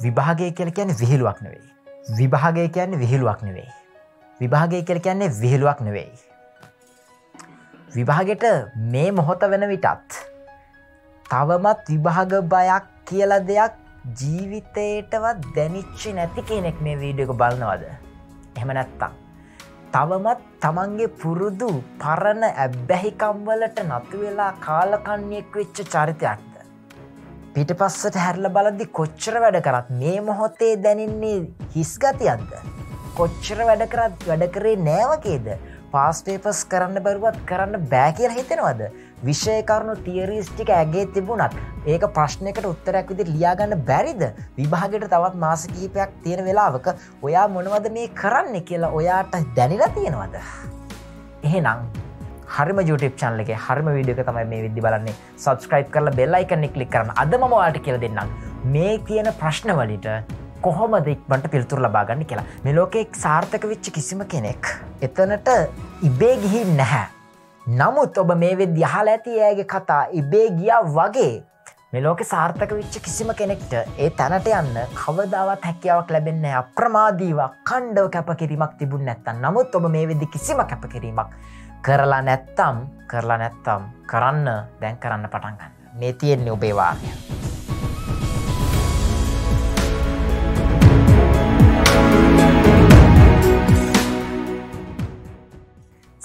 විභාගය කියල කියන්නේ විහිළුවක් නෙවෙයි. විභාගය කියන්නේ විහිළුවක් නෙවෙයි. විභාගය කියල කියන්නේ විහිළුවක් නෙවෙයි. විභාගෙට මේ මොහොත වෙන විටත් තවමත් විභාග බයක් කියල දෙයක් ජීවිතයටවත් දැනිච්චි නැති කෙනෙක් මේ වීඩියක බලනවද එහෙම නැත්තම් තවමත් තමන්ගේ පුරුදු පරණ ඇබ්බැහිකම්වලට නතු වෙලා කාලකන්නයෙක් වෙච්ච චරිතයක්ද පිට පස්සට හැරල බලද්දි කොච්චර වැඩ කරත් මේ මොහොතේ දැනින්නේ හිස්ගතියක්ද කොච්චර වැඩ කරත් වැඩ කරේ නෑවකේද පාස්පේපස් කරන්න බැරුවත් කරන්න බෑ කියල හිතෙනවද? විෂයකරුණු තියරිස්ටික ඇගේ තිබුණත් ඒක ප්‍රශ්නයකට උත්තරයක් විදි ලියාගන්න බැරිද? විභාගට තවත් මාස කීපයක් තියෙන වෙලාවක ඔයා මොනවද මේ කරන්න කියලා ඔයාට දැනිලා තියෙනවද. එහෙනම් හරිම YouTube චන්ල එක හරිම විඩියක තමයි මේ විදි බලන්නේ. සබස්ක්‍රයිප් කරල බෙල්ලයික නික්ලික් කරන අදම වාට කියල දෙන්නම්. මේ තියෙන ප්‍රශ්නවලිට කොහොම දෙක්බට පිල්තුර ලබාගන්න කියලා. මෙලෝකෙක් සාර්ථක වෙච්ච කිසිම කෙනෙක් එතනට ඉබේ ගිහි නැහැ. නමුත් ඔබ මේ වෙද යහල ඇති ඇගේ කතා ඉබේ ගියා වගේ මෙලෝක සාර්ථක විච්ච කිසිම කෙනෙක්ට ඒ තැනට යන්න කවදාවත් හැකියාවක් ලැබෙන්නේ අප්‍රමාදීව කණ්ඩව කැපකිරීමක් තිබුණ නැත්තන් නමුත් ඔබ මේ වෙදි කිසිම කැපකිරීමක් කරලා නැත්තම් කරලා නැත්තම් කරන්න දැන් කරන්න පටන්ගන්න මේ තියෙන්නේ ඔබේවාර්ය.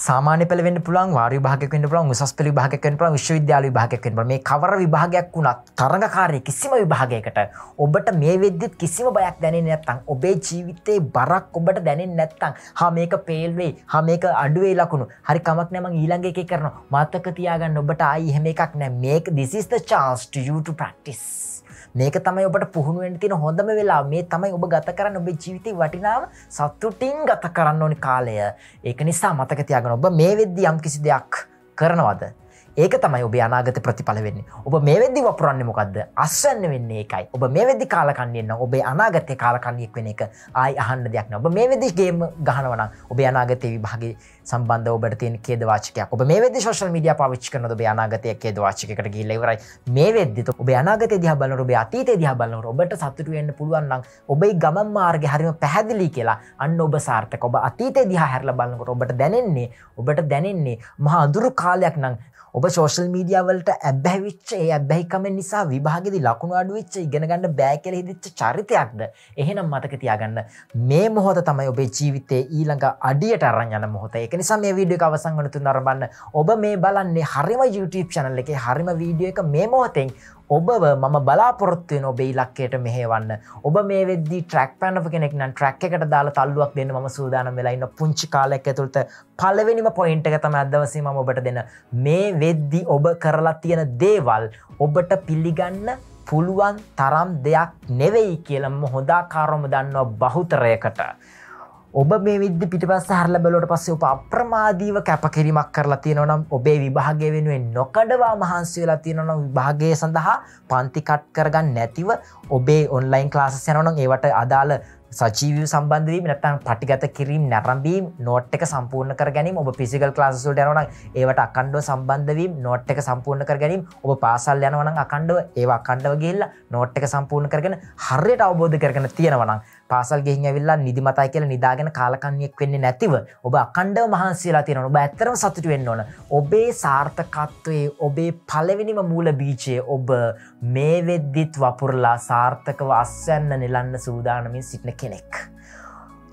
සාමාන්‍ය පෙළ වෙන්න පුළුවන් වාරි භාගයක් වෙන්න පුළුවන් උසස් පෙළ විභාගයක් වෙන්න පුළුවන් විශ්වවිද්‍යාල විභාගයක් වෙන්න පුළුවන්. මේ කවර විභාගයක් වුණත් තරඟකාරී කිසිම විභාගයකට ඔබට මේ වෙද්දිත් කිසිම බයක් දැනෙන්නේ නැත්නම් ඔබේ ජීවිතේ බරක් ඔබට දැනෙන්නේ නැත්නම් හා මේක ෆේල් වෙයි. හා මේක අඩු වෙයි ලකුණු. හරි කමක් නැහැ මං ඊළඟ එකේ කරනවා. මතක තියාගන්න ඔබට ආයි එහෙම එකක් නැහැ මේක this is the chance to you to practice. මේක තමයි ඔබට පුහුණුවෙන් තියෙන හොඳම වෙලා මේ තමයි ඔබ ගත කරන්න ඔබේ ජීවිතය වටිනාව සත්තුටින් ගත කරන්න ඕනි කාලය. ඒක නිසා මතක තියාගෙන ඔබ මේ වෙද්දි යම් කිසි දෙයක් කරනවද? ඒක තමයි ඔබ අනාගත ප්‍රතිඵල වෙන්නේ. ඔබ මේ වෙද්දි වපුරන්න මොකක්ද අස්වන්න වෙන්නේ එකයි ඔබ මේ වෙදදි කාලකන්නන්න ඔබේ අනාගතය කාලකන්නයෙක් වෙන එක ආයි අහන්න දෙයක්න ඔබ මේ වෙදිගේම ගහනවන ඔබ අනාගතය විභාගේ සම්බන්ධ ඔබට තියෙන කේද වාචකයක්. ඔබ මේ වෙදදි ශෝෂල් මීඩිය පවිච් කරන ඔබ අනාගතය කේද වාචකට ගිල්ලවරයි මේ වෙද්දි ඔබ අනාගත දිහ බලන ඔබ අතීතය දිහ බලන ඔබට සතුට වෙන්න පුළුවන්නම් ඔබයි ගමන් මාර්ග හරිම පැහැදිලි කියලා අන්න ඔබ සාර්ථක. ඔබ අතීතය දිහ හැරල බලන්නකොට ඔබට දැනෙන්නේ ඔබට දැනෙන්නේ මහා අදුරු කාලයක් නම් ඔබ සෝෂල් මීඩියවලට ඇබැවිච්ච ඒ ඇබැහිකම නිසා විභාගෙදි ලකුණු අඩුවෙච්ච ඉගෙනගන්න බෑ කෙල හිදිච්ච චරිතයක්ද? එහෙනම් මතක තියාගන්න. මේ මොහොත තමයි ඔබේ ජීවිතේ ඊළඟ අඩියට අරන් යන මොහොත. ඒක නිසා මේ වීඩියෝ එක අවසන් වනතු නරඹන්න ඔබ මේ බලන්නේ හරිම YouTube channel එකේ හරිම වීඩියෝ එක මේ මොහොතෙන් ඔබව මම බලාපොරොත්තුවෙන ඔබේ ඉලක්කයට මෙහේවන්න ඔබ මේ වෙද්දි ට්‍රක් පැනව කෙනෙක් නම් ට්‍රක් එකට දාලා තල්ලුවක් දෙන්න ම සූදානම් වෙලා ඉන්න පුංචි කාලෙක් ඇතුළට පලවෙනිම පොයින්ට එක තම අදවසේ ම ඔබට දෙන්න මේ වෙද්දි ඔබ කරලා තියෙන දේවල් ඔබට පිළිගන්න පුළුවන් තරම් දෙයක් නෙවෙයි කියලම හොදාකාරොම දන්නවා බහුතරයකට. ඔබ මේ විද්‍ය පිටිපස් හරල බලට පස්සේ උප අප්‍රමාදීව කැපකිරීමක් කරලා තියෙනවනම් ඔබේ විභාගය වෙනුවෙන් නොකඩවා මහන්සි වෙලා තියෙනවනම් විභාගය සඳහා පන්තිකට් කරගන්න නැතිව ඔබේ ඔන්ලයින් ක්ලාස යනනම් ඒවට අදාළ සජීව සම්බන්ධවීම නැතන් පටිගත කිරීම නැරම්බීම් නෝට් එක සම්පූර්ණ කර ගැනීම ඔබ පිසිකල් ලාසුට යනවන ඒවට අකණ්ඩුව සම්බන්ධවීම නෝට් එක සම්පූර්ණ කර ගැනීම ඔබ පාසල් යනවන අකණ්ඩුව ඒවා අකණ්ඩව ගේල්ලා නෝට් එක සම්පූර්ණ කරගෙන හරියට අවබෝධ කරගෙන තියෙනවනම් පාසල් ගෙහින් ඇවිල්ලා නිදිමතයි කියලා නිදාගෙන කාලකන්නියෙක් වෙන්නේ නැතිව ඔබ අකණ්ඩව මහන්සිලා තියෙන ඔබ ඇත්තරම සතුට වෙන්න ඕන ඔබේ සාර්ථකත්වයේ ඔබේ පලවෙනිම මූල බීචය ඔබ මේ වෙද්දිත් වපුරලා සාර්ථකව අස්වැන්න නිලන්න සූදානමින් සිටින කෙනෙක්.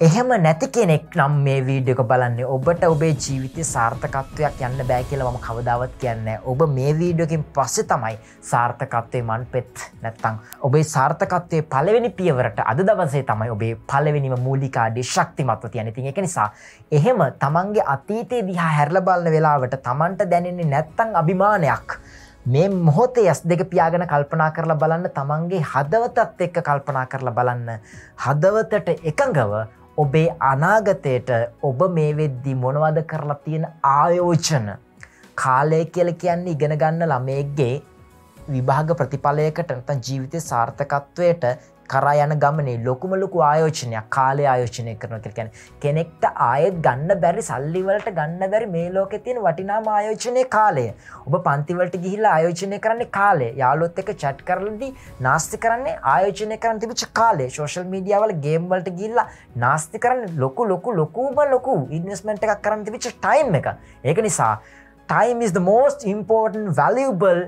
එහෙම නැති කෙනෙක් නම් මේ වීඩියක බලන්නේ. ඔබට ඔබේ ජීවිතය සාර්ථකත්වයක් යන්න බෑ කියලා ම කවදාවත් කියන්න ඔබ මේ වීඩියෝකින් පස්සෙ තමයි සාර්ථකත්වය මන් පෙත් නැත්තං ඔබේ සාර්ථකත්වය පලවෙනි පියවරට අද දවසේ තමයි ඔබේ පලවෙනිම මූලිකාඩේ ශක්තිමත්ව තියන ති එක නිසා එහෙම තමන්ගේ අතීතේ දිහා හැරල බලන්න වෙලාවට තමන්ට දැනෙන්නේ නැත්තං අභිමානයක්. මේ මොහොතේ ඇස් දෙක පියාගෙන කල්පනා කරලා බලන්න තමන්ගේ හදවතත් එක්ක කල්පනා කරලා බලන්න. හදවතට එකඟව ඔබේ අනාගතයට ඔබ මේ වෙද්දි මොනවද කරලා තියෙන ආයෝචන කාලය කියල කියන්නේ ඉගෙන ගන්න ළමේගේ විභාග ප්‍රතිඵලයකට නතන් ජීවිතය සාර්ථකත්වයට කරා යන ගමනේ ලොකුම ලොකු ආයෝචනයක් කාලය ආයෝචනය කරන කැන කෙනෙක්ට ආයත් ගන්න බැරි සල්ලිවලට ගන්න බැරි මේ ලෝක තියෙන වටිනාම ආයෝචනය කාලය. ඔබ පන්තිවලට ගිහිල්ලා ආයෝචනය කරන්නේ කාලේ යාලොත් එක චට් කරලදී නාස්ති කරන්නේ ආයෝචනය කරන්න තිබිච කාලේ ශෝෂල් මීඩියාවල ගේම්වලට ගිල්ලා නාස්ති කරන්න ලොකු ලොකු ලොකුම ලොකු ඉන්වස්මෙන්ට් එකක් කරන්න තිබිච ටයිම් එක. ඒක නිසා time is the most important valuable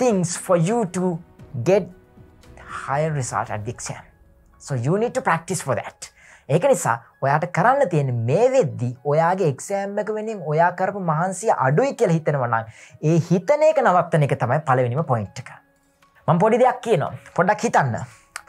things for you to get higher result at the exam. So you need to practice for that. ඒක නිසා ඔයාට කරන්න තියෙන මේ වෙද්දි ඔයාගේ එක්සෑම් එක වෙනින් ඔයා කරපු මහන්සිය අඩුයි කියල හිතනවනම් ඒ හිතන එක නවත්තන එක තමයි පලවෙනිම පොයින්ට් එක. මං පොඩි දෙයක් කියනවා පොඩක් හිතන්න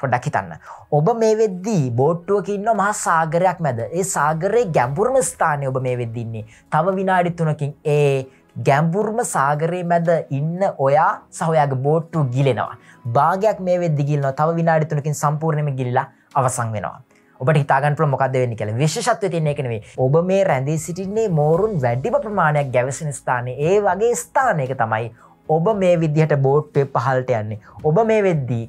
පොඩක් හිතන්න. ඔබ මේ වෙද්දී බෝට්ටුවකින්න මහා සාගරයක් මැද ඒ සාගරයේ ගැඹුරම ස්ථානය ඔබ මේ වෙද්දින්නේ තව විනාඩි තුනකින් ඒ ගැම්බුර්ම සාගරයේ මැද ඉන්න ඔයා සහොයාගේ බෝට්ටු ගිලෙනවා. භාගයක් මේ වෙද්දි ගිල්නවා. තව විනාඩි තුනකින් සම්පූර්ණයම ගිල්ලා අවසන් වෙනවා. ඔබට හිතාගන්න පුළ මොකක්ද වෙන්න කියලා. විශෂත්ව තියන එකනෙවේ ඔබ මේ රැඳී සිටින්නේ මෝරුන් වැඩිම ප්‍රමාණයක් ගැවසෙන ස්ථානය. ඒ වගේ ස්ථානයක තමයි ඔබ මේ විදිහට බෝට්ටය පහල්ට යන්නේ. ඔබ මේ වෙද්දී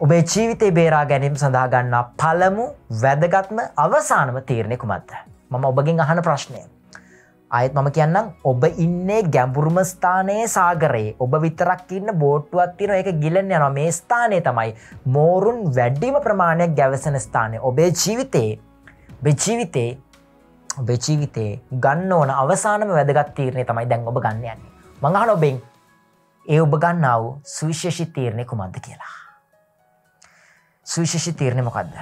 ඔබේ ජීවිතය බේරා ගැනීම සඳහා ගන්නා පළමු වැදගත්ම අවසානම තීරණය කුමත්ද මම ඔබගෙන් අහන ප්‍රශ්නය. අයත් මම කියන්නම් ඔබ ඉන්නේ ගැඹුරුම ස්ථානයේ සාගරයේ. ඔබ විතරක් ඉන්න බෝට්ටුවත් තින එක ගිලෙන් යනවා. මේ ස්ථානය තමයි මෝරුන් වැඩ්ඩිම ප්‍රමාණයක් ගැවසන ස්ථානය. ඔබේ ජීවිතයේ බෙජීවිතේ බෙජීවිතේ ගන්න ඕන අවසානම වැදගත් තීරණය තමයි දැන් ඔබ ගන්න යන්නේ. මඟහන ඔබෙන් ඒ ඔබ ගන්නාව සුවිශේෂි තීරණය කුමක්ද? කියලා. සුවිශේෂි තීරණය මොකක්ද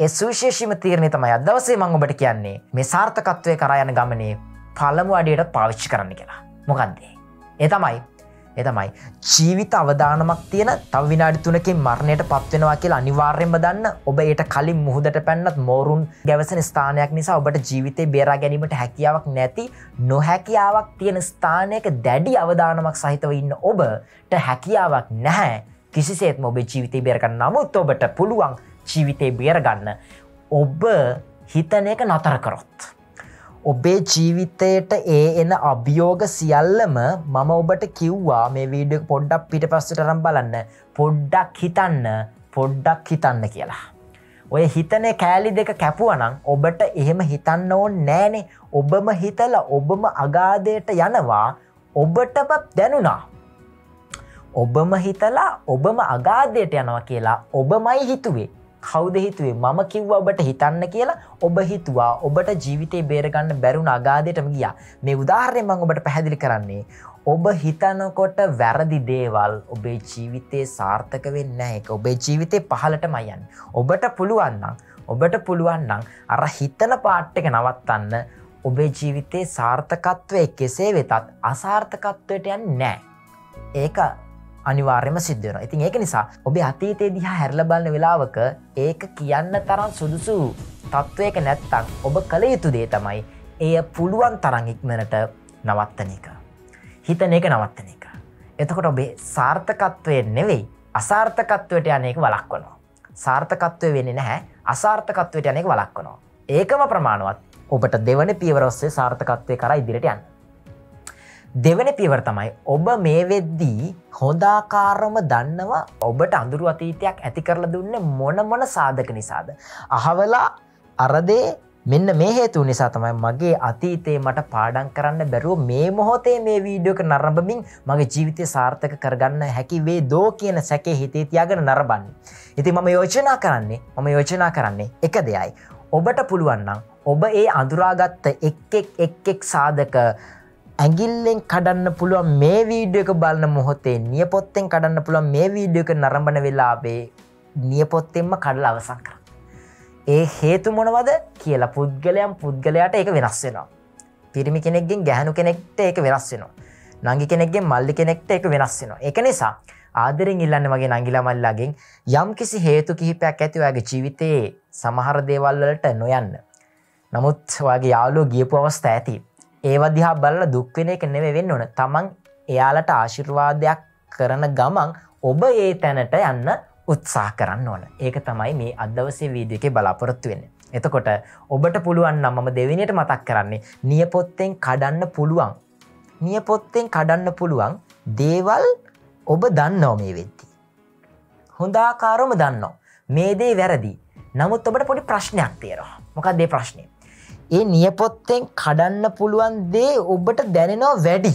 ඒ සුවිශේෂීම තීරණය තමයි අදවසේ මං ඔබට කියන්නේ මේ සාර්ථකත්වය කරයන ගමනේ පළමු අඩියට පාවිච්චි කරන්න කියලා මොකක්දේ. ඒ තමයි එතමයි ජීවිත අවධානමක් තියෙන තව විනාඩි තුනකින් මරණයට පත්වෙනවා කියලා අනිවාර්යෙන්ම දන්න ඔබ ඒට කලින් මුහදට පැන්නත් මෝරුන් ගැවසන ස්ථානයක් නිසා ඔබට ජීවිතය බේරා ගැනීමට හැකියාවක් නැති නොහැකියාවක් තියෙන ස්ථානයක දැඩි අවධානමක් සහිතව ඉන්න ඔබට හැකියාවක් නැහැ කිසිසේත්ම ඔබ ජීවිතය බේරගන්න නමුත් ඔබට පුළුවන් ජීවිතය බේරගන්න ඔබ හිතන එක නතර කරොත්. ඔබේ ජීවිතයට ඒ එන අභියෝග සියල්ලම මම ඔබට කිව්වා මේ වීඩියෝ පොඩ්ඩක් පිට පස්සට රම් බලන්න පොඩ්ඩක් හිතන්න පොඩ්ඩක් හිතන්න කියලා. ඔය හිතනේ කෑලි දෙක කැපුවනං ඔබට එහෙම හිතන්න ඕන් නෑනේ ඔබම හිතල ඔබම අගාදයට යනවා ඔබටම දැනුනා. ඔබම හිතලා ඔබම අගාදයට යනවා කියලා ඔබමයි හිතුවේ කෞද හිතුවේ? මම කිව්ව ඔබට හිතන්න කියලා ඔබ හිතුවා. ඔබට ජීවිතය බේරගන්න බැරුණ අගාදයටම ගියා. මේ උදාහරණය මං ඔබට පැහැදිලි කරන්නේ. ඔබ හිතනකොට වැරදි දේවල් ඔබේ ජීවිතයේ සාර්ථක වෙන්න එක ඔබේ ජීවිතය පහලට මයන් ඔබට පුළුවන්නම් ඔබට පුළුවන්නම් අර හිතන පාට්ට එක නවත්තන්න. ඔබේ ජීවිතයේ සාර්ථකත්වය කෙසේ වෙතත් අසාර්ථකත්වයට යන් නෑ ඒක අනිවාර්යම සිද්ධ වෙන ඉතින් ඒක නිසා ඔබේ අතීතේ දිහා හැරල බලන්න වෙලාවක ඒක කියන්න තරම් සුදුසු තත්ත්වයක නැත්තං ඔබ කළ යුතු දේ තමයි එය පුළුවන් තරං ඉක්මනට නවත්තන එක. හිතන එක නවත්තන එක. එතකොට ඔබේ සාර්ථකත්වය නෙවෙයි අසාර්ථකත්වයට යනෙක වලක්වනවා. සාර්ථකත්වය වෙන්න නැහැ අසාර්ථකත්වයට යනෙක වලක්වනවා. ඒකම ප්‍රමාණුවත් ඔබට දෙවන පියවරොස්සේ සාර්ථකත්වය කර ඉදිරිට යන්න. දෙවන පියවර තමයි ඔබ මේ වෙද්දී හොදාකාරම දන්නවා ඔබට අඳුරු අතීතයක් ඇති කරලා දුන්න මොන මොන සාධක නිසාද. අහවලා අරදේ මෙන්න මේ හේතු නිසා තමයි මගේ අතීතයේ මට පාඩන් කරන්න බැරුව මේ මොහොතේ මේ වීඩියෝක නරඹමින් මගේ ජීවිතය සාර්ථක කරගන්න හැකි වේ දෝ කියන සැකේ හිතේ තියාගෙන නරබන්න. ඉති මම යෝජනා කරන්නේ මම යෝජනා කරන්නේ එක දෙයයි. ඔබට පුළුවන්නම් ඔබ ඒ අඳුරාගත්ත එක් එක් එක් සාධක ඇගිල්ලෙන් කඩන්න පුළුවන් මේ වීඩියෝ එක බලන මොහොතේ නියපොත්තෙන් කඩන්න පුළුවන් මේ වීඩියෝ එක නරඹන වෙලාබේ නියපොත්තෙන්ම කඩල අවසං කර. ඒ හේතු මොනවද කියලා පුද්ගලයම් පුද්ගලයාට ඒක වෙනස් වෙනවා. පිරිමි කෙනෙක්ගෙන් ගැහනු කෙනෙක්ට ඒක වෙනස් වෙනවා. නංගි කෙනෙක්ගෙන් මල්ලි කෙනෙක්ට එක වෙනස් වෙනවා. එක නිසා ආදරෙන් ඉල්ලන්න වගේ නංගිලා මල්ලාගෙන් යම් කිසි හේතු කිහිපයක් ඇතිවගේ ජීවිතයේ සමහර දේවල්වලට නොයන්න. නමුත් වගේ යාලෝ ගියපු අවස්ථ ඇති ඒවදිහා බලල දුක්වෙන එක නෙවෙ වෙන්න ඕන තමන් එයාලට ආශිර්වාදයක් කරන ගමන් ඔබ ඒ තැනට යන්න උත්සා කරන්න ඕන ඒක තමයි මේ අදවසේ වීඩිය එක බලාපොරොත්තු වෙන්න එතකොට ඔබට පුළුවන් නම් මම දෙවිනිට මතක් කරන්නේ නියපොත්තෙන් කඩන්න පුළුවන් නියපොත්තෙන් කඩන්න පුළුවන් දේවල් ඔබ දන්නව මේ වෙත් හොඳාකාරොම දන්නවා. මේ දේ වැරදි. නමුත් ඔබට පොඩි ප්‍රශ්නයක් තියෙනවා. මොකක් දේ ප්‍රශ්නය. ඒ නියපොත්තෙන් කඩන්න පුළුවන් දේ ඔබට දැනෙනවා වැඩි.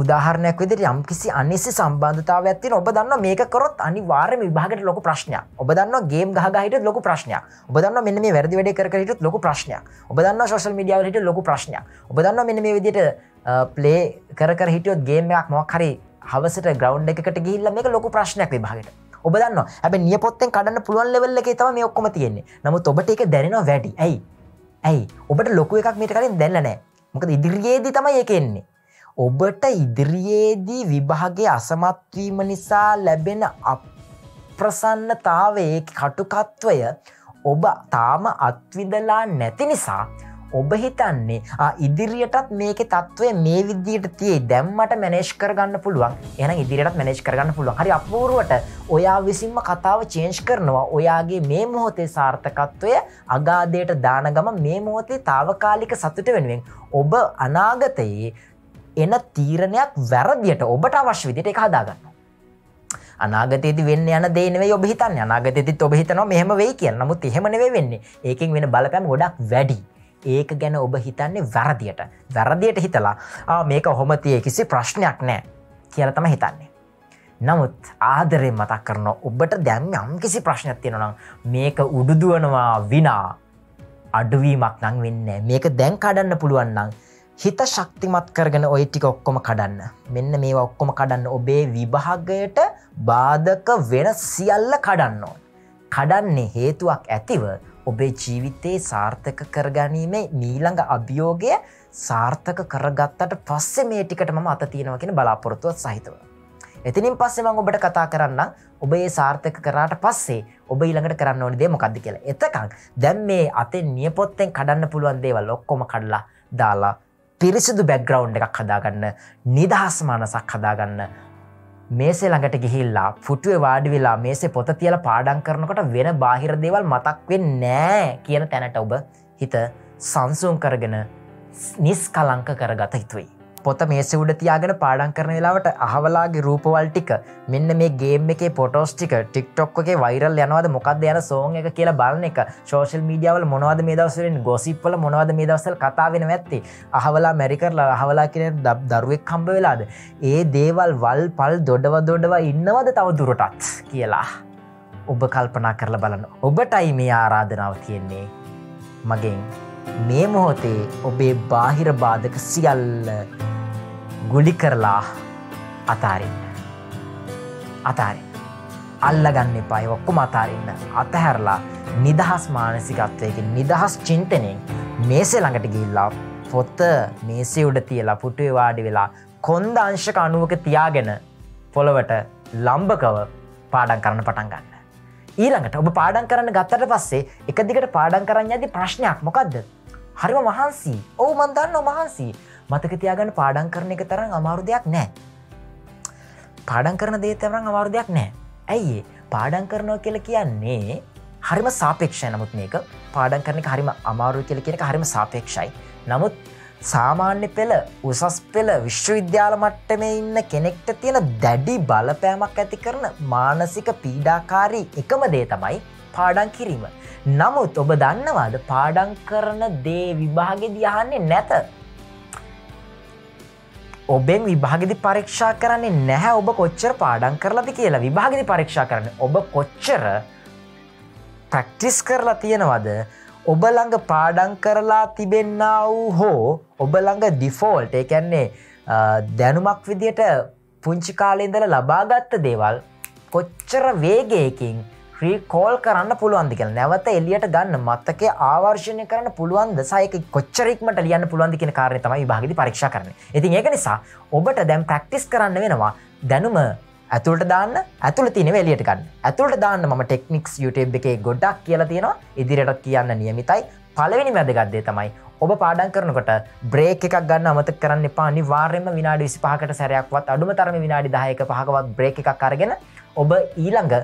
උදාහරණයක් විදිට යම් කිසි අනිසි සම්බන්ධතාව ඇතින ඔබ දන්න මේක කරොත් අනි වාර්ම විභාගට ලොක ප්‍රශ්නයක්. ඔබ දන්න ගේම් ගහහිට ලොක ප්‍රශ්නයක්. ඔබ දන්න මෙන්න මේ වැරදි වැඩ කරට ලොක ප්‍රශ්නයක්. ඔබ දන්න ශෝෂල් මිඩියාවට ලොක ප්‍රශ්නයක්. ඔබ දන්න මෙන්න මේ විදිට ප්ලේ කර හිටියොත් ගේමයක් මොක් හරි හවසට ග්‍රවන්් එකට ගිල්ල මේක ලොක ප්‍රශ්නයක් විභාගට. ඔබ දන්න ඇබ නියපොත්තෙන් කඩන්න පුළුවන් ලෙවල්ල එක තම මේ ඔක්කොම තියෙන්නේ. නමුත් ඔබට එක දැනෙනවා වැඩි. ඇයි? ඇයි? ඔබට ලොකු එකක් මට කලින් දැන්නනෑ මොකද ඉදිරියේදී තමයි එකෙන්නේ ඔබට ඉදිරියේදී විභාගේ අසමත්වීම නිසා ලැබෙන අප්‍රසන්නතාවයේ කටුකත්වය ඔබ තාම අත්විදලා නැති නිසා ඔබ හිතන්නේ ඉදිරියටත් මේක තත්ත්වය මේ විදියට තියේ දැම්මට මැනේශ් කරගන්න පුළුවන්. එන ඉදිරියට මැනේශ් කරගන්න පුළුවන්. හරි අපූරුවට ඔයා විසින්ම කතාව චේන්ජ් කරනවා. ඔයාගේ මේ මොහොතේ සාර්ථකත්වය අගාදයට දානගම මේ මොහොතේ තාවකාලික සතුට වෙනුවෙන් ඔබ අනාගතයේ එන තීරණයක් වැරදියට ඔබට අවශ්‍ය විදිට එක හදාගන්න. අනාගතයති වෙන්න යන දේනවේ ඔබ හිතන්න. අනාගතති ඔබ හිතනවා මෙහම වෙයි කිය නමුත් එහෙමනවේ වෙන්නේ. ඒකින් වෙන බලපැම් ගොඩක් වැඩි ඒක ගැන ඔබ හිතන්නේ වැරදියට. වැරදියට හිතලා මේක හොමතිය කිසි ප්‍රශ්නයක් නෑ කියල තම හිතන්නේ. නමුත් ආදරය මතක් කරන ඔබට දැම්ම යම් කිසි ප්‍රශ්නයක් තියෙනනම් මේක උඩුදුවනවා විනා අඩුවීමක් නං වෙන්න මේක දැන් කඩන්න පුළුවන්නම් හිත ශක්තිමත් කරගෙන ඔයි ටික ඔක්කොම කඩන්න. මෙන්න මේ ඔක්කොම කඩන්න. ඔබේ විභාගයට බාධක වෙන සියල්ල කඩන්න ඕන්. කඩන්නේ හේතුවක් ඇතිව ඔබේ ජීවිතයේ සාර්ථක කරගැනීමේ මීළඟ අභියෝගය සාර්ථක කරගත්තට පස්සේ මේ ටිකට ම අත තියෙනව කියෙන බලාපොරොත්තුවත් සහිතව. එතිනින් පස්සෙම ඔබට කතා කරන්න ඔබේ සාර්ථක කරාට පස්සේ ඔබ ඊළඟට කරන්න ඕනි දේ මොකක්ද කියලා එතකං දැම් මේ අතේ නියපොත්තෙන් කඩන්න පුළුවන් දේවල් ඔක්කොම කඩලා දාලා පිරිසිදු බැග්‍රවන්් එකක් හදාගන්න නිදහස් මානසක් හදාගන්න මේසේ ළඟට ගිහිල්ලා පුටුව වාඩි වෙලා මේසේ පොත තියල පාඩන් කරනකොට වෙන බාහිර දේවල් මතක්වෙන් නෑ කියන තැනට ඔබ හිත සංසුන් කරගෙන නිස් කලංක කරගත හිතුවයි. පොත මේස උඩ තියාගෙන පාඩන් කරන වෙලාවට අහවලාගේ රූපවල් ටික මෙන්න මේ ගේම් එකේ පොටෝස් ටික ටික්ටොක්ගේ වෛරල් යනවද? මොකක්ද යන සෝන් එක කියලා බලන එක? ශෝෂල් මීඩියාවල මොනවද මේ දවසරෙන් ගොසිප්පල මොනවද මේ දවසල් කතාවෙන ඇත්ති අහවලා මැරිකරලා අහවලා කියෙන දරුවෙක් කම්බ වෙලාද? ඒ දේවල් වල් පල් දොඩව දොඩව ඉන්නවද තව දුරටත් කියලා ඔබ කල්පනා කරලා බලන්න. ඔබටයි මේ ආරාධනාව තියෙන්නේ. මගෙන්. මේ මොහොතේ ඔබේ බාහිර බාධක සියල්ල ගුලි කරලා අතාරන්න. අතාරෙන් අල්ලගන්න එපායි ඔක්කොම අතාරන්න. අතහැරලා නිදහස් මානසිකත්වයකින් නිදහස් චින්තනයෙන් මේසේ ළඟට ගිල්ලා පොත්ත මේසේ උඩ තියලා පුටුවේ වාඩි වෙලා කොන්ද අංශක අනුවක තියාගෙන පොළවට ලම්බකව පාඩන් කරන්න පටන් ගන්න. ඊළඟට ඔබ පාඩන් කරන්න ගත්තට පස්සේ එක දිගට පාඩන් කරන්න ඇති ප්‍රශ්නයක් මොකක්ද. හරිම මහන්සී. ඔවු මන්දන්න මහන්සී. මතක තියාගන්න පාඩන් කරන එක තරම් අමාරු දෙයක් නෑ. පාඩන් කරන දේ තරම් අමාරු දෙයක් නෑ. ඇයි පාඩන් කරනවා කියල කියන්නේ හරිම සාපේක්ෂය නමුත් මේක. පාඩන් කරන හරිම අමාරු කියල කියෙනෙ හරිම සාපේක්ෂයි. නමුත් සාමාන්‍ය පෙළ උසස් පෙළ විශ්වවිද්‍යාල මට්ටම ඉන්න කෙනෙක්ට තියෙන දැඩි බලපෑමක් ඇති කරන මානසික පීඩාකාරී එකම දේ තමයි පාඩන් කිරීම. නමුත් ඔබ දන්නවාද පාඩන් කරන දේ විභාගෙ දියහන්නේ නැත? ඔබෙන් විභාගදි පරීක්ෂා කරන්නේ නැහැ ඔබ කොච්චර පාඩන් කරලද කියලා. විභාගදි පරීක්ෂා කරන්න ඔබ කොච්චර ප්‍රක්ටිස් කරලා තියෙනවද? ඔබ ළඟ පාඩන් කරලා තිබෙන්න වූ හෝ ඔබ ළඟ ඩිෆෝල්ට එකන්නේ දැනුමක් විදියට පුංචි කාලෙන්දල ලබාගත්ත දේවල් කොච්චර වේගයකින් ්‍රීකෝල් කරන්න පුළුවන්දි කියල. නැවත එලියට ගන්න මත්තක ආවර්ශණය කරන්න පුළුවන්ද? සයක කොච්චරෙක්මට ලියන්න පුළුවන්දි කියෙන කාරය තමයි භාගි පරීක්ෂ කරන ඉතින් ඒක නිසා ඔබට දැම් ප්‍රක්ටිස් කරන්න වෙනවා දැනුම ඇතුළට දාන්න ඇතුළ තින එලියට ගන්න. ඇතුළට දාන්න ම ටෙක්නික්ස් YouTube එකේ ගොඩක් කියලා තියෙනවා. ඉදිරියට කියන්න නියමිතයි. පලවෙනි වැදගත්දේ තමයි ඔබ පාඩන් කරනකොට බ්‍රේක් එකක් ගන්න අමත කරන්න පානි වාර්යම විනාඩි විසි පහකට සැරයක්වත් අඩුම තරම විනාඩි දායක පහකවත් බ්‍රේක් එකක් අරගෙන ඔබ ඊළඟ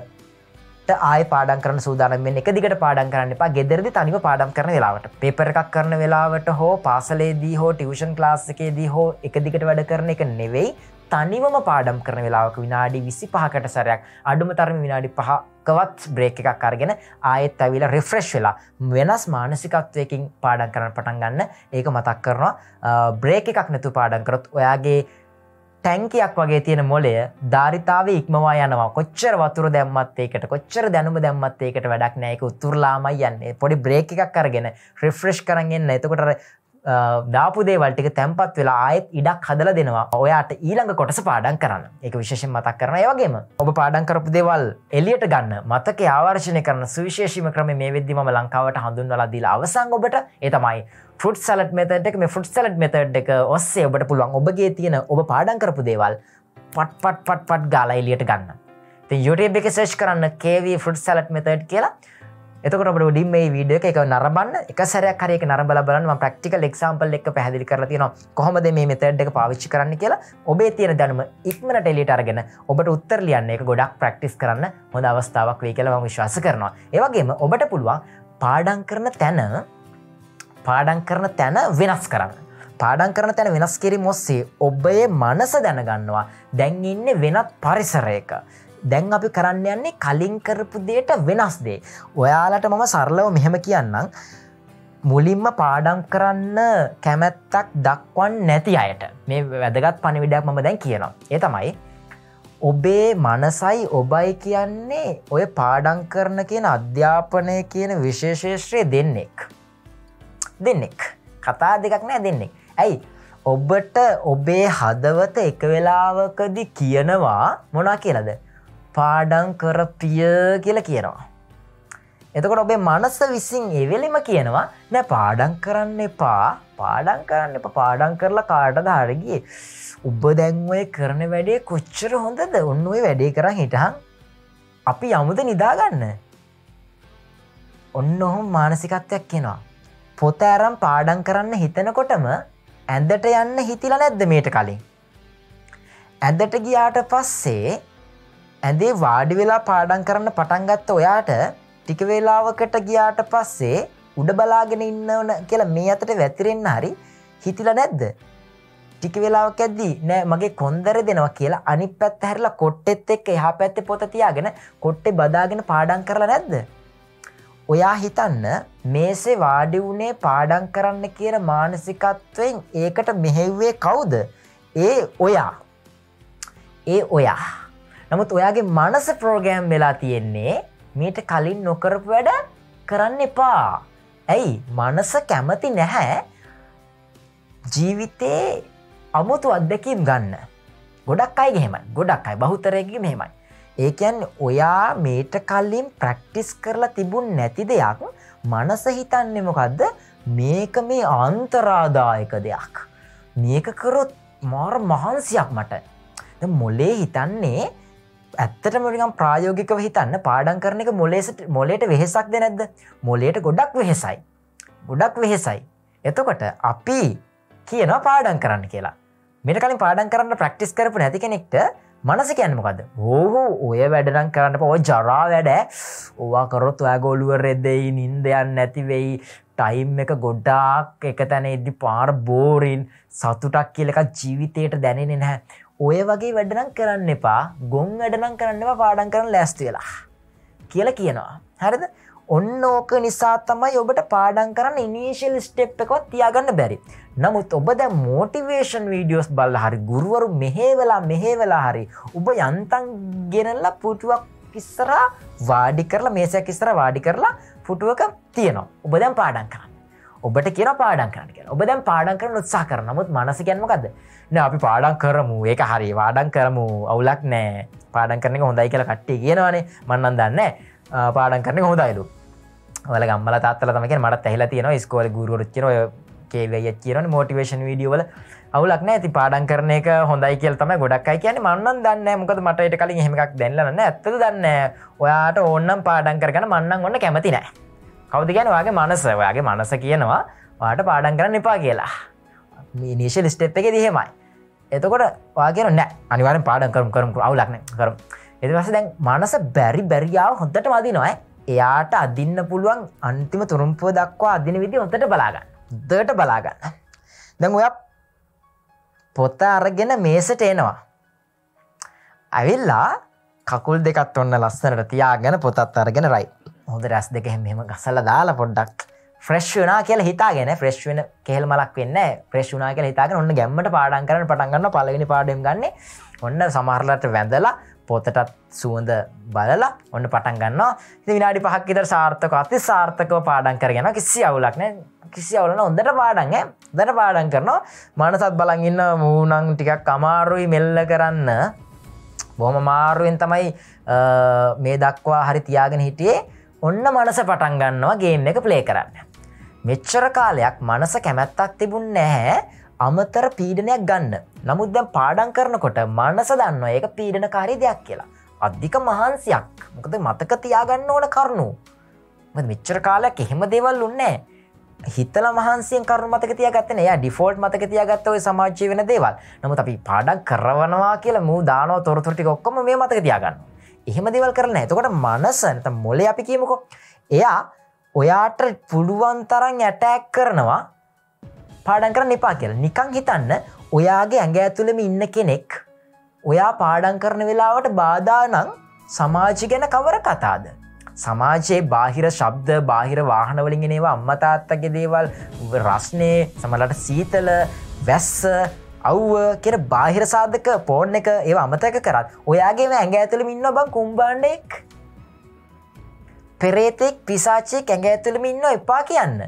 ආය පාඩන් කරන සූදානම් එක දිගට පාඩන් කරන්න එපා. ගෙදරදි තනිව පාඩම් කරන වෙලාවට. පේපර එකක් කරන වෙලාවට හෝ පාසලේදී හෝ ටියෂන් ක්ලාස් එකේදී හෝ එක දිගට වැඩ කරන එක නෙවෙයි. තනිවම පාඩම් කරන වෙලාවක විනාඩි විසි පහකට සරයක් අඩුම තරම විනාඩි පහකවත් බ්‍රේක් එකක් අරගෙන ආයෙත් ඇවිල රිෆ්‍රෙශ් වෙලා වෙනස් මානසිකත්වයකින් පාඩන් කරන පටන් ගන්න. ඒක මතක් කරනවා. බ්‍රේක් එකක් නැතු පාඩන් කරොත් ඔයාගේ ටැංකයක් වගේ තියෙන මොලය ධාරිතාව ඉක්මවා යනවා. කොච්චර වතුර දැම්මත් ඒකට කොච්චර දැනුම දැම්මත් ඒකට වැඩක් නෑක උතුරලාමයි යන්නේ. පොඩි බ්‍රේක් එකක් කරගෙන රිෆ්‍රෙෂ් කරගෙන්න්න එතකොට දාපු දේවල්ටික තැන්පත් වෙලා ආයත් ඉඩක් හදල දෙනවා. ඔයාට ඊළඟ කොටස පාඩන් කරන්න. එක විශේෂෙන් මතක් කරන ඒවගේම ඔබ පාඩන් කරපු දේවල් එලියට ගන්න මතක ආවර්ශණය කරන සුවිශේෂීම ක්‍රම මේ වෙද්දිම ලංකාවට හඳුන්වලා දීලා අවසං ඔබට. ඒතමයි ෆුට් සලට මෙතට එක. මේ ෆුට් සලට් මෙතට් එක ඔස්සේ ඔබට පුළුවන් ඔබගේ තියෙන ඔබ පාඩන් කරපු දේවල් පට් පට් පට් පට් ගාලා එලියට ගන්න. YouTube එක සේෂ් කරන්න කේවී ෆුට් සලට් මෙතට් කියලා. එතකට ඔබට ඩිම් මේ වීඩිය එක නරබන්න එක සැරයක් හරයක නරබල බලන්න. ප්‍රක්ටිකල් එක්සම්පල් එක පැදිලි කර තියන කොහොමද මේ මෙතඩ් එක පාවිච්චි කරන්න කියලා. ඔබේ තියෙන දැනුම ඉක්මට ටෙලිට අරගෙන ඔබට උත්තර ලියන්න එක ගොඩක් ප්‍රක්ටිස් කරන්න හොඳ අවස්ථාවක් වේ කියලම විශ්වාස කරනවා. ඒවගේම ඔබට පුළුවන් පාඩන් කරන තැන පාඩන් කරන තැන වෙනස් කරන්න. පාඩන් කරන තැන වෙනස් කිරි මොස්සේ ඔබේ මනස දැනගන්නවා. දැන් ඉන්න වෙනත් පරිසරයක. දැන් අපි කරන්න යන්නේ කලින් කරපු දේට වෙනස් දේ. ඔයාලට මම සරලව මෙහෙම කියන්නම් මුලින්ම පාඩම් කරන්න කැමැත්තක් දක්වන් නැති අයට මේ වැදගත් පණිවිඩයක් මම දැන් කියනවා. ඒ තමයි ඔබේ මනසයි ඔබයි කියන්නේ ඔය පාඩං කරන කියන අධ්‍යාපනය කියන විශේෂේත්‍රය දෙන්නෙක්. දෙන්නෙක් කතා දෙකක් නෑ දෙන්නෙක්. ඇයි ඔබට ඔබේ හදවත එක වෙලාවකදි කියනවා මොනා කියලද පාඩං කරපිය කියලා කියනවා. එතකොට ඔබේ මනස විසින් එවෙලෙම කියනවා නෑ පාඩං කරන්න එපා. පාඩං කරන්න එප. පාඩං කරලා කාට ධාරගිය උබ දැන්වය කරන වැඩේ කොච්චර හොඳද? ඔන්න ඔය වැඩේ කර හිටහන්. අපි යමුද නිදාගන්න ඔන්න ඔහොම මානසිකත්වයක් කෙනවා පොත ඇරම් පාඩං කරන්න හිතනකොටම ඇඳට යන්න හිතිල නැද්ද මේට කලින්? ඇඳට ගියාට පස්සේ ඇඳේ වාඩි වෙලා පාඩන් කරන්න පටන්ගත්ත ඔයාට ටික වෙලාවකට ගියාට පස්සේ උඩ බලාගෙන ඉන්න ඕන කියලා මේ අතට වැතිරෙන්න්න හරි හිතිල නැද්ද? ටික වෙලාවක් ඇද්දී නෑ මගේ කොන්දර දෙනවා කියලා අනි පැත් හැරලා කොට්ටෙත් එක් එහා පැත්තේ පොතතියාගෙන කොට්ටේ බදාගෙන පාඩන් කරලා නැද්ද? ඔයා හිතන්න මේසේ වාඩි වුණේ පාඩන් කරන්න කියන මානසිකත්වයෙන් ඒකට මෙහෙව්වේ කවුද? ඒ ඔයා. ඒ ඔයා. නමුත් ඔයාගේ මනස ප්‍රෝගෑම් වෙලා තියෙන්නේ මීට කලින් නොකරපු වැඩ කරන්න එපා. ඇයි මනස කැමති නැහැ ජීවිතේ අමුතු අත්දැකීම් ගන්න. ගොඩක් අයි ගෙහෙමයි ගොඩක් අයි බහුතරයගේ මෙහෙමයි. ඒකයන් ඔයා මේට කල්ලින් ප්‍රක්ටිස් කරලා තිබුන් නැති දෙයක් මනස හිතන්නෙමොකක්ද මේක මේ අන්තරාදායක දෙයක්. මේක කරොත් මාර මහන්සියක් මට. මොලේ හිතන්නේ ඇත්තට මනිකම් ප්‍රායෝගිකව හිතන්න පාඩන් කරන එක මොලේට මොලේට වෙහෙසක් දෙ නැද්ද? මොලේට ගොඩක් වෙහෙසයි. ගොඩක් වෙහෙසයි. එතකොට අපි කියනවා පාඩන් කරන්න කියලා. මෙට කලින් පාඩන් කරන්න ප්‍රක්ටිස් කරපු නැති කෙනෙක්ට මනස කියන්නමකද ඕහෝ ඔය වැඩනම් කරන්න පො ජරා වැඩ ඕවා කරොත් ඔය ගොලුව රෙදෙයි නින්දයන් නැතිවෙයි ටයිම් එක ගොඩ්ඩාක් එක තැන එදදි පාර බෝරින් සතුටක් කියලක ජීවිතයට දැනෙන නැහැ. ඔය වගේ වැඩනම් කරන්න එපා. ගොන් වැඩනම් කරන්නවා පාඩන් කරන ලැස්ති වෙලා. කියල කියනවා. හැරද? ඔන්න ඕක නිසා තමයි ඔබට පාඩන් කරන්න ඉනිශල් ස්ටෙප් එකොත් තියාගන්න බැරි. නමුත් ඔබ දැ මෝටිවේෂන් වීඩියෝස් බල්ල හරි ගුරුවරු මෙහේ වෙලා මෙහේ වෙලා හරි ඔබ යන්තන් ගෙනල්ලා පුටුවක් ඉස්සරා වාඩි කරලා මේසයක් ඉස්සර වාඩි කරලා පුටුවක තියනවා. ඔබ දැම් පාඩන් කරන්න. ඔබට කියෙන පාඩන් කරන්න කිය ඔබ දැම් පාඩන් කරන උත්සා කර නමුත් මනස ගැන්මකක්ද අපි පාඩන් කරමු. ඒක හරි වාඩන් කරමු. අවුලක් නෑ. පාඩන් කරන හොඳයි කියලා කට්ටේ කියනවානේ. මන්නන් දන්න පාඩන් කරන හොඳයිලු වල ගම්මල තාත්තල තමක මට ඇහිල තියෙන ස්කෝල ගුරුරච්චන ඔය කේවය කියන මෝටිවේශන් වීඩියෝල අවුලක් ඇති පාඩන් කරන එක හොඳයි කියල් තම ගොඩක්යි කියන මන්නන් දන්න මොකද මටට කලින් හෙමක් දැන්නන්න ඇත්ත දන්න ඔයාට ඕන්නම් පාඩන් කරගන මන්නන් ඔන්න කැමති නෑ. කවද කියන වගේ මනස. ඔයාගේ මනස කියනවා වාට පාඩන් කරන්න එපා කියලා. නිශල් ස්ටප් එක දිහෙමයි එතකොට වාගෙන නෑ අනිවාරෙන් පාඩන් කරම් කරම් අවුලක්න කරම්. එදවස දැන් මනස බැරි බැරියාව හොඳට මදි නොයි එයාට අදින්න පුළුවන් අන්තිම තුරුම්පුව දක්වා අදින විදි හොඳට බලාගන්න. දට බලාගන්න. දැන් ඔය පොත්ත අරගෙන මේසට එනවා. ඇවිල්ලා කකුල් දෙකත් ඔන්න ලස්සනට තියාගෙන පොතත් අරගෙන රයි හොඳ රැස් දෙක මෙම ගසල දාලා පොඩ්ඩක් ෆ්‍රෙශ් වනා කියල හිතාගෙන ෆ්‍රෙශ් වෙන කෙල් මලක් වෙන්න ප්‍රේශ් වනා කියල හිතාගෙන ඔන්න ගැම්මට පාඩන් කරන පටන්ගන්න පලවෙනි පාඩම් ගන්න ඔන්න සමහරලට වැඳලා පොතටත් සුවඳ බලලා ඔන්න පටන් ගන්නවා. විනාඩි පහක් ඉතර සාර්ථක අති සාර්ථකව පාඩන් කරගෙන කිසි අවුලක්න කිසි අවුලන හොඳට පාඩන් දට පාඩන් කරනවා. මනසත් බලඟන්න මූනං ටිකක් අමාරුයි මෙල්ල කරන්න. බොහොම මාරුවෙන් තමයි මේ දක්වා හරි තියාගෙන හිටියේ. ඔන්න මනස පටන් ගන්නවා ගේම් එක ප්ලේ කරන්න. මෙච්චර කාලයක් මනස කැමැත්තක් තිබුණ නැහැ. අමතර පීඩනයක් ගන්න. නමුත් දැම් පාඩන් කරනකොට මනස දන්න ඒක පීඩනකාරී දෙයක් කියලා. අධික මහන්සියක්. මොකද මතක තියාගන්න ඕන කරුණු. මෙච්චර කාලයක් එහෙම දෙවල් උන්නේ හිතල මහන්සියෙන් කරු මතක තියගත්තන ය ඩිෆෝල්ට් මතක තියාගත්තව සමාජය වෙන දේවල්. නමුත් අපි පාඩක් කරවනවා කියලා මූ දානෝ තොරතුරටි ඔක්කොම මේ මතක තියාගන්න. එහෙම දෙවල් කරන එතකොට මනසනත මොල අපි කියමුකෝ? එයා ඔයාට පුළුවන් තරන් ඇටැක් කරනවා පාඩන් කරන්න එපා කියලා. නිකං හිතන්න ඔයාගේ ඇඟ ඇතුළම ඉන්න කෙනෙක් ඔයා පාඩන් කරන වෙලාවට බාධානං සමාජි ගැන කවර කතාද. සමාජයේ බාහිර ශබ්ද බාහිර වාහනවලින්ගෙනවා අම්මතාත්තගේ දේවල් රස්නය සමලට සීතල වැස්ස අව්ව කෙර බාහිර සාධක පෝර්න් එක ඒ අමතක කරත් ඔයාගේ ඇඟ ඇතුළම ඉන්න බං කුම්බාණ්ඩෙක් පෙරේතෙක් පිසාචය ඇඟ ඇතුළම ඉන්න එපා කියන්න.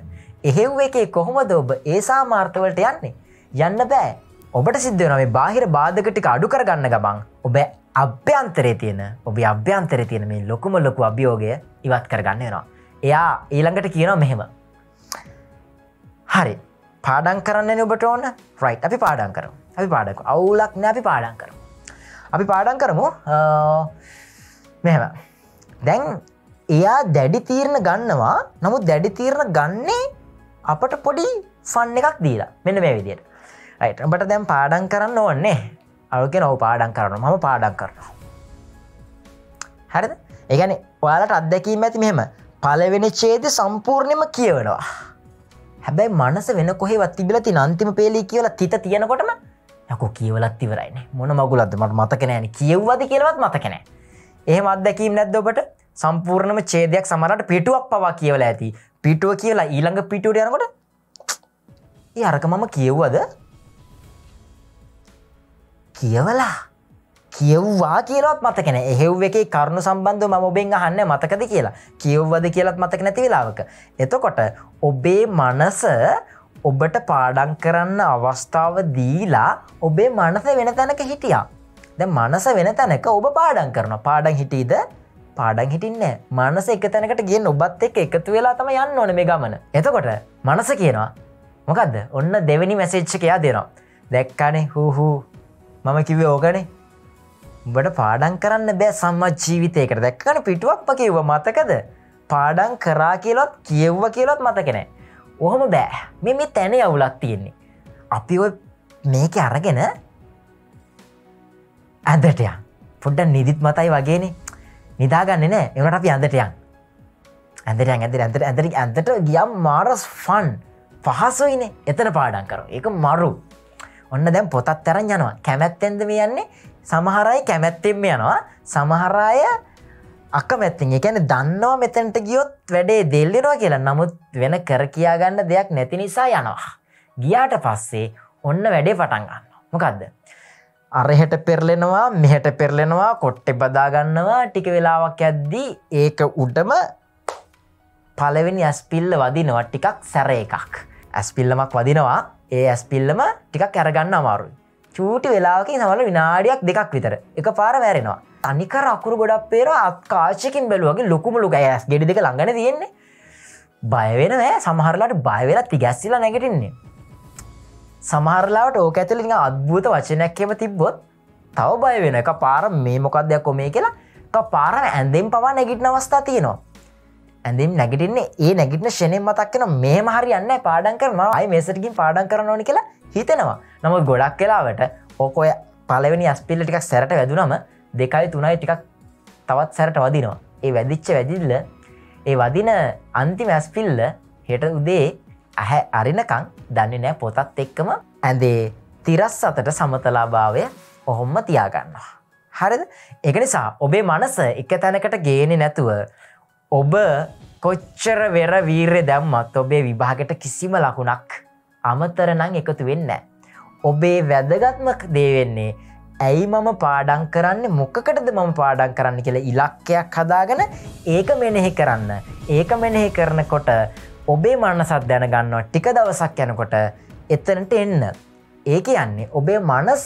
එහෙව් එකේ කොහොමද ඔබ ඒ සාමාර්ථවලට යන්නේ? යන්න බෑ. ඔබට සිද්ධ නොේ බාහිර බාධකටික අඩු කරගන්න ගබං ඔබ අභ්‍යන්තරේ තියෙන ඔබ අභ්‍යන්තර තියෙන මේ ලොකුම ලොකු අභියෝගය ඉවත් කරගන්න නවා එයා ඊළඟට කියනවා මෙහෙම. හරි. පාඩන් කරන්න ඔබට ඕන්න රයි් අපි පාඩන් කරම. අපි පාඩක අවුලක් නෑ අපි පාඩන් කරම. අපි පාඩන් කරමු මෙහෙම. දැන් එයා දැඩි තීරණ ගන්නවා. නමුත් දැඩි තීරණ ගන්නේ අපට පොඩි ෆන්න එකක් දීලා. මෙන්න මේ විදියට. රයිටබට දැම් පාඩන් කරන්න ඕන්නේ අලුක නොව පාඩන් කරන මම පාඩන් කරනවා. හැරද? ඒගැන ඔයාලට අත්දැකීම ඇති මෙහෙම. පලවෙනි චේද සම්පූර්ණයම කියවනවා. හැබැයි මනස වෙන කොහෙවත් තිබිලති නන්තිම පේලි කියලා තිත තියෙනකොටම යකු කියවලත් ඉවරයින මොන මගුලද මට මතකනෑන කියව්වද කියලවත් මතකනෑ එහෙම අත්දැකීම් නැද්දොබට සම්පූර්ණම චේදයක් සමරට පිටුවක් පවා කියවල ඇති. පිටුව කියලා ඊළඟ පිටුවට යනකොට ඒ අරක මම කියව්වද? කියවලා. කියව්වා කියලත් මතකෙන එහෙව් එක කරුණු සම්බන්ධ ම ඔබෙන් අහන්න මතකද කියලා. කියව්වද කියලත් මතක නැති වෙලාවක. එතකොට ඔබේ මනස ඔබට පාඩන් කරන්න අවස්ථාව දීලා ඔබේ මනස වෙන තැනක හිටියා. ද මනස වෙන තැනක ඔබ පාඩන් කරන පාඩන් හිටීද පාඩන් හිටින්න මනස එක තැනකට ගේ ඔබත් එක් එකතු වෙලා තම යන්න ඕන මේ ගමන. එතකොට මනස කියනවා මොකක්ද ඔන්න දෙවැනි මැසේච්චකයා දෙනවා. දැක්කානේ හූහූ මම කිවේ ඕගනේ උඹට පාඩන් කරන්න බෑ සම්මත් ජීවිතයකට. දැක්කන පිටුවක් කිව්ව මතකද? පාඩන් කරා කියලොත් කියව්ව කියලොත් මතකෙනෑ ඔහොම බෑ. මෙ මේ තැන අවුලක් තියෙන්නේ. අපි ඔය මේක අරගෙන ඇදටය පොඩ්ඩ නිදිත් මතයි වගේනේ. නිදාගන්න නෑ. එවට අපි අඳටයන් ඇඳට ඇද ඇතර ඇතරි ඇතට ගියම් මාරස් ෆන්. පහසුයින එතන පාඩන් කරු ඒක මරු. ඔන්න දැම් පොතත් තරන් යනවා. කැමැත්තෙන්ද මේ යන්නේ? සමහරයි කැමැත්තෙන්ම යනවා සමහරාය අකමැත්තින්. එකැන දන්නවා මෙතැන්ට ගියොත් වැඩේ දෙල්ලෙනවා කියලා. නමුත් වෙන කර කියාගන්න දෙයක් නැති නිසා යනවා. ගියාට පස්සේ ඔන්න වැඩේ පටන් ගන්න. මොකක්ද අරහෙට පෙරලෙනවා මෙහට පෙරලෙනවා කොට්ටෙ බදාගන්නවා ටික වෙලාවක් ඇද්දී ඒක උඩම පලවෙනි ඇස්පිල්ල වදිනවා ටිකක් සැර එකක්. ඇස්පිල්ලමක් වදිනවා. ඒ ඇස්පිල්ලම ටිකක් ඇරගන්න අමාරුයි. චූටි වෙලාකින් සමල විනාඩියක් දෙකක් විතර. එක පාර වැරෙනවා. අනිකර අකුරු ගොඩක් පේර අත්කාශයකින් බැලුවගේ ලොකුමලු ඇස් ගෙඩි දෙක ළඟන තියෙන්නේ. බයවෙන සමහරලාට බයවෙලා තිගැස්සිලා නැගටින්නේ. සමහරලාට ඕක ඇතුලින් අත්භූත වචනයක්කෙම තිබ්බොත් තව බය වෙන එක පාර මේ මොකක්දයක් කොමේ කියලා. පාර ඇන්දෙම් පවා නැගිටන අවස්ථා තියෙනවා. ඇඳම් නැගටින්නේ ඒ නැගිටන ෂණෙන් මතක්කෙන මේ මහරි යන්න පාඩන් කරන අයි මේසටකින් පාඩන් කරන ඕනි කියලා හිතෙනවා. නමුත් ගොඩක් කලාවට ඕකොය පලවෙනි අස්පිල්ල ටිකක් සැරට වැදුනම දෙකයි තුනයි ටිකක් තවත් සැරට වදිනවා ඒ වැදිච්ච වැදිල්ල ඒ වදින අන්තිම ඇස්පිල්ල හෙට උදේ ඇහැ අරිනකං දන්නේ නෑ පොතත් එක්කම ඇඳේ තිරස් අතට සමතලාභාවය ඔහොම්ම තියාගන්නවා. හරිද එක නිසා ඔබේ මනස එක තැනකට ගේනෙ නැතුව ඔබ කොච්චර වෙර වීරය දැම්මත් ඔබේ විභාගට කිසිම ලකුණක් අමතර නං එකතු වෙන්න. ඔබේ වැදගත්ම දේවෙන්නේ ඇයි මම පාඩන් කරන්න මොකකටද මම පාඩන් කරන්න කියලා ඉලක්කයක් හදාගෙන ඒක මෙනෙහි කරන්න. ඒක මෙනෙහි කරනකොට ඔබේ මනසත් දැනගන්නවා ටික දවසක් යනකොට එතනට එන්න. ඒ කියන්නේ ඔබේ මනස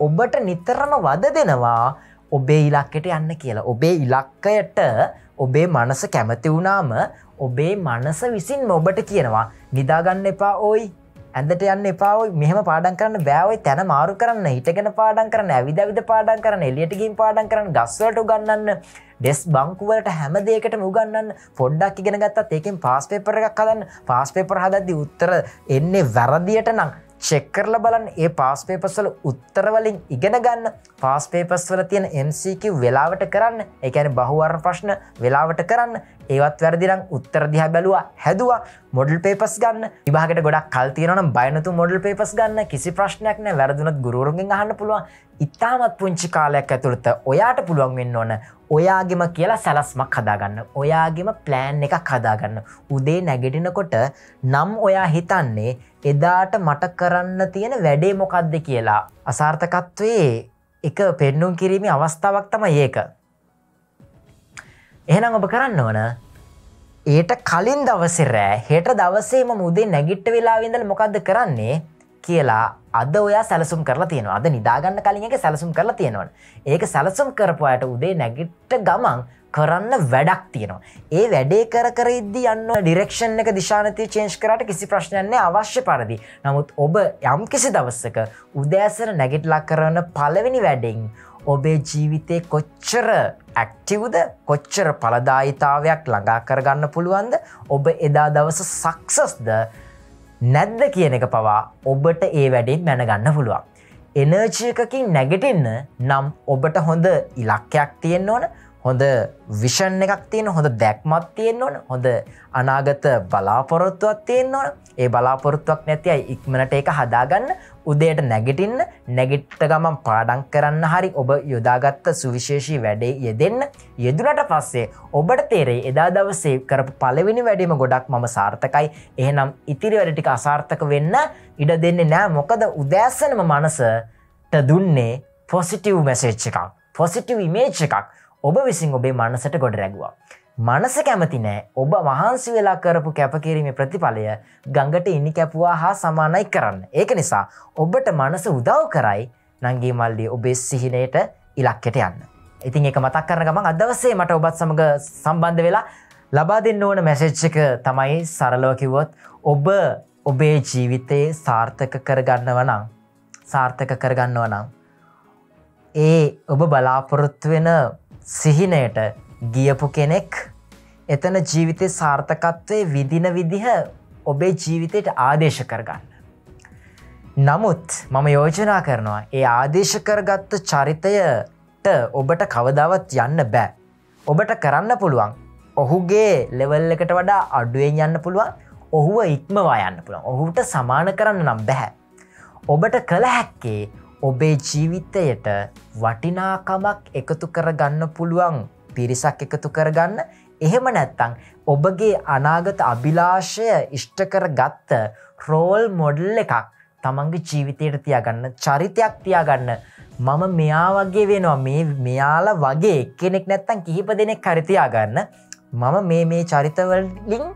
ඔබට නිතරම වද දෙනවා ඔබේ ඉලක්කට යන්න කියලා. ඔබේ ඉලක්කයට ඔබේ මනස කැමති වුණාම ඔබේ මනස විසින් ඔබට කියනවා නිදාගන්න එපා ඔයි ඇඳට යන්න එපාව මෙහම පාඩන් කරන්න බෑවයි තැන මාරු කරන්න හිටගෙන පාඩන් කරන්න ඇවිද විද පාඩන් කරන්න එලියටකින් පාඩන් කරන්න ගස්වලට ගන්නන්න ඩෙස් බංකුවලට හැම දේකට මුගන්නන්න පොඩ්ඩක් ඉගෙන ගත්තත් ඒකින් පාස් පේපර එකක් හදන්න. පාස් පේපර හදද්දි උත්තර එන්නේ වැරදියට නම් චෙක්කරල බලන් ඒ පාස් පේපස්වල උත්තරවලින් ඉගෙන ගන්න. පාස් පේපස් වල තියෙන MCQ වෙලාවට කරන්න. එකැන බහුවරණ ප්‍රශ්න වෙලාවට කරන්න. ඒවත් වැරදිරම් උත්තර දිහා බැලවා හැදවා මොඩල් පේපස් ගන්න. විභාගට ගොඩක් කල්තියනම් බයනතු මොඩල් පේපස් ගන්න. කිසි ප්‍රශ්නයක් නෑ වැරදුනත් ගුරුවරුගෙන් අහන්න පුළුවන්. ඉතාමත් පුංචි කාලයක් ඇතුළත ඔයාට පුළුවන් වෙන්න ඕන. ඔයාගෙම කියලා සැලස්මක් හදාගන්න. ඔයාගෙම ප්ලෑන් එකක් හදාගන්න. උදේ නැගෙටිනකොට නම් ඔයා හිතන්නේ එදාට මට කරන්න තියෙන වැඩේ මොකක්ද කියලා. අසාර්ථකත්වයේ එක පෙන්නුම් කිරීමේ අවස්ථාවක් තම ඒක. එහෙනම් ඔබ කරන්න ඕන? ඒට කලින් දවසරෑ හෙට දවසේම මුදේ නැගිට්ට වෙලා විඳල මොකක්ද කරන්නේ කියලා අද ඔයා සැලසුම් කරලා තියෙනවා. අද නිදාගන්න කලින් එක සැලසුම් කරලා තියෙනවන. ඒක සැලසුම් කරපුයට උදේ නැගිට්ට ගමන් කරන්න වැඩක් තියෙනවා. ඒ වැඩේ කර කර ඉද්දි යන්න ඩිරක්ෂන් එක දිශානති චේන්ස් කරට කිසි ප්‍රශ්නයන්නේ අවශ්‍ය පරදි. නමුත් ඔබ යම් කිසි දවස්සක උදෑසර නැගිටලා කරන පලවෙනි වැඩෙන් ඔබේ ජීවිතය කොච්චර ඇක්ටිව්ද කොච්චර පලදායිතාවයක් ළඟා කරගන්න පුළුවන්ද ඔබ එදා දවස සක්සස්ද නැද්ද කියන එක පවා ඔබට ඒ වැඩෙන් මැනගන්න පුළුවන්. එනර්ජයකකින් නැගෙටෙන්න නම් ඔබට හොඳ ඉලක්කයක් තියෙන්න්න ඕන හොඳ විෂන් එකක් තියෙන හොඳ දැක්මත් තියෙන්න්න ඕන හොඳ අනාගත බලාපොරොත්තුවත් තියෙන්න්න ඕන ඒ බලාපොරොත්තුවක් නැතියි ඉක්මනට එක හදාගන්න උදේට නැගිටින්න නැගිට්ට ගමන් පාඩන් කරන්න හරි ඔබ යොදාගත්ත සුවිශේෂී වැඩේ යෙදෙන්න. යෙදුනට පස්සේ ඔබට තේරේ එදා දවසේ කරපු පලවෙනි වැඩීම ගොඩක් මම සාර්ථකයි. එහෙනම් ඉතිරි වැඩටික අසාර්ථක වෙන්න ඉඩ දෙන්නේ නෑ. මොකද උදෑසනම මනසට දුන්නේ පොසිටව් මැසේච් එකක්. පොසිටව් ඉමේච් එකක්. ඔබ විසින් ඔබේ මනසට ගොඩ රැගවා. මනස කැමති නෑ ඔබ වහන්සි වෙලා කරපු කැපකිරීම ප්‍රතිඵලය ගඟට ඉනි කැපුවා හා සමානයි කරන්න. ඒක නිසා ඔබට මනස උදව් කරයි නංගේ මල්ලි ඔබේ සිහිනයට ඉලක්කෙට යන්න. ඉතින් එක මතක් කරන ගමන් අදවසේ මට ඔබත් සමඟ සම්බන්ධ වෙලා ලබා දෙන්න ඕන මැසෙච්චක තමයි සරලෝකිවොත් ඔබ ඔබේ ජීවිතයේ සාර්ථක කරගන්නව නම් සාර්ථක කරගන්නව නම් ඒ ඔබ බලාපොරොත්තු වෙන සිහිනයට ගියපු කෙනෙක් එතන ජීවිතය සාර්ථකත්වය විදින විදිහ ඔබේ ජීවිතයට ආදේශ කරගන්න. නමුත් මම යෝජනා කරනවා ඒ ආදේශ කරගත්ත චරිතයට ඔබට කවදාවත් යන්න බෑ. ඔබට කරන්න පුළුවන් ඔහුගේ ලෙවල් එකට වඩා අඩුවෙන් යන්න පුළුවන් ඔහුව ඉක්මවා යන්න පුළුවන් ඔහුට සමාන කරන්න නම් බැහැ. ඔබට කළ හැක්කේ ඔබේ ජීවිතයට වටිනාකමක් එකතු කරගන්න පුළුවන් පිරිසක් එකතු කරගන්න. එහෙම නැත්තං ඔබගේ අනාගත අභිලාශය ඉෂ්ටකර ගත්ත රෝල් මොඩල් එකක් තමන්ගේ ජීවිතයට තියාගන්න චරිතයක් තියාගන්න මම මෙයා වගේ වෙනවා. මේ මෙයාල වගේ කෙනෙක් නැත්තන් කිහිප දෙනෙක් කරතියාගන්න මම මේ මේ චරිතවලින්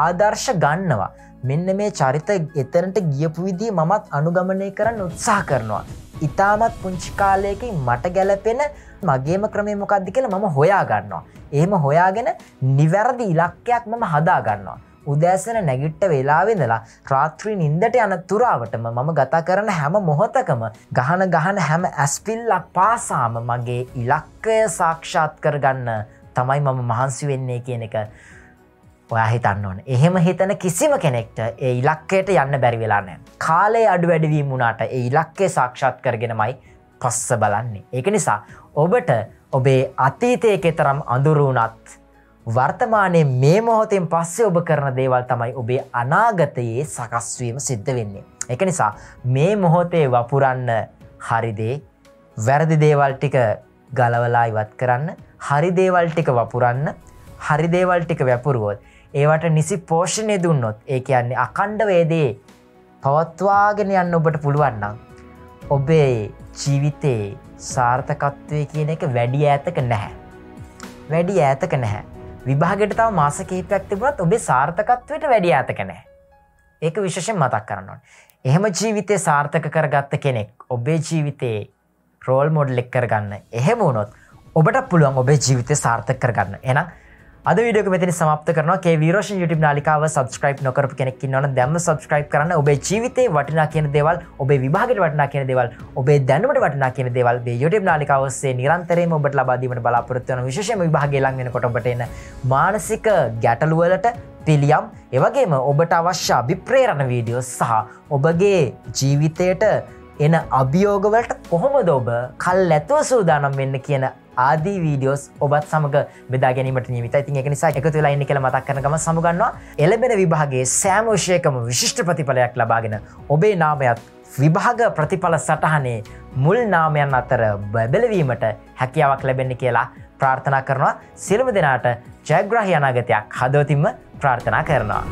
ආදර්ශ ගන්නවා. මෙන්න මේ චරිත එතනට ගියපු විදිී මමත් අනුගමනය කරන්න උත්සා කරනවා. ඉතාමත් පුංචි කාලයකින් මට ගැලපෙන මගේම ක්‍රමය මොකක්දි කියලා මම හොයා ගන්නවා. එහෙම හොයාගෙන නිවැරදි ඉලක්කයක් මම හදා ගන්නවා. උදෑසන නැගිට්ට වෙලාවෙදලා රාත්‍රී නින්දට යන තුරාවටම මම ගතා කරන හැම මොහොතකම ගහන ගහන හැම ඇස්පිල්ලක් පාසාම මගේ ඉලක්කය සාක්ෂාත් කරගන්න තමයි මම මහන්සි වෙන්නේ කියන එක ඔයා හිතන්න ඕන එහෙම හිතන කිසිම කෙනෙක්ට ඒ ඉලක්කයට යන්න බැරි වෙලා නෑ කාලේ අඩු වැඩවීම වුණට ඒ ඉලක්කේ සාක්ෂාත් කරගෙනමයි පස්ස බලන්නේ. ඒක නිසා ඔබට ඔබේ අතීතයකෙ තරම් අඳුරුණත් වර්තමානය මේ මොහොතෙන් පස්සේ ඔබ කරන දේවල් තමයි ඔබේ අනාගතයේ සකස්වීම සිද්ධ වෙන්නේ. එක නිසා මේ මොහොතේ වපුරන්න හරිදේ වැරදි දේවල් ටික ගලවලා ඉවත් කරන්න හරි දේවල් ටික වපුරන්න හරි දේවල් ටික වැපුරුවොත් ඒවට නිසි පෝෂණය දුන්නොත් ඒ කියන්නේ අකණ්ඩ වේදේ පවත්වාගෙන යන්න ඔබට පුළුවන්නම් ඔබේ ජීවිතයේ සාර්ථකත්වය කියන එක වැඩි ඇතක නැහැ. වැඩි ඇතක නැහැ. විභාගට තව මාස කහිපයක් තිබුණත් ඔබේ සාර්ථකත්වයට වැඩි ඇතක නෑ ඒක විශෂෙන් මතක් කරන්නවා එහෙම ජීවිතය සාර්ථක කරගත්ත කෙනෙක් ඔබේ ජීවිතයේ රෝල් මොඩ්ලෙක් කරගන්න එහෙම වුණොත් ඔබට පුළුවන් ඔබේ ජීවිතය සාර්ථක කරගන්න. එනම් අද විඩියක මෙතනි සමප්ත කරන කේවීරෝෂන් YouTube නාලිකාව සබස්ක්‍රයිප් නොකරපු කෙනෙක් ඉන්නවන දැම්ම සබස්ක්‍රයිප් කරන්න. ඔබේ ජීවිතේ වටිනා කියන දේවල් ඔබේ විභාගට වටිනා කියන දේවල් ඔබේ දැනුමට වටිනා කියන දේවල් මේ YouTube නාලිකාවස්සේ නිරන්තරයෙන්ම ඔබට ලබා දීමට බලාපොරොත්තු වෙන විශේෂයෙන්ම විභාගය ලඟ වෙනකොට ඔබට එන මානසික ගැටලු වලට පිළියම්. එවගේම ඔබට අවශ්‍ය අභිප්‍රේරණ වීඩියෝ සහ ඔබගේ ජීවිතයට එන අභියෝගවලට කොහොමද ඔබ කල් ඇතුව සූදානම් වෙන්න කියන ආදී වීඩියෝස් ඔබත් සමඟ බෙදා ගැනීමට නිමිත ඉතින් එක නිසා එකතු වෙලා ඉන්න කියලා මතක් කරනකම සමුගන්නවා එළබෙන විභාගේ සෑම විෂයකම විශිෂ්ට ප්‍රතිඵලයක් ලබාගෙන ඔබේ නාමයත් විභාග ප්‍රතිඵල සටහනේ මුල් නාමයන් අතර බැබලවීමට හැකියාවක් ලැබෙන්න කියලා ප්‍රාර්ථනා කරනවා. සියලුම දෙනාට ජයග්‍රහි අනාගතයක් හදවතින්ම ප්‍රාර්ථනා කරනවා.